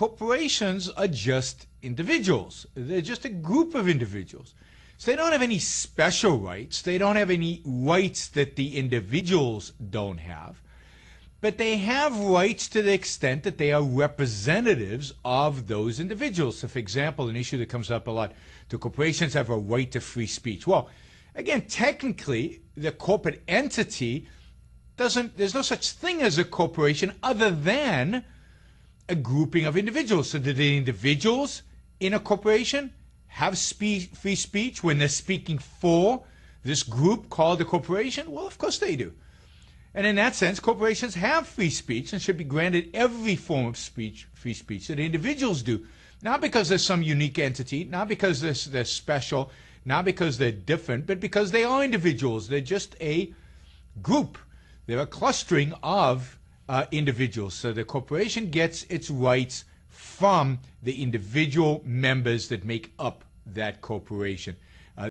corporations are just individuals. They're just a group of individuals. So they don't have any special rights. They don't have any rights that the individuals don't have. But they have rights to the extent that they are representatives of those individuals. So, for example, an issue that comes up a lot do corporations have a right to free speech? Well, again, technically, the corporate entity doesn't, there's no such thing as a corporation other than a grouping of individuals. So, do the individuals in a corporation have free speech when they're speaking for this group called a corporation? Well, of course they do. And in that sense, corporations have free speech and should be granted every form of speech, free speech that individuals do. Not because they're some unique entity, not because they're, they're special, not because they're different, but because they are individuals. They're just a group. They're a clustering of uh, individuals. So the corporation gets its rights from the individual members that make up that corporation.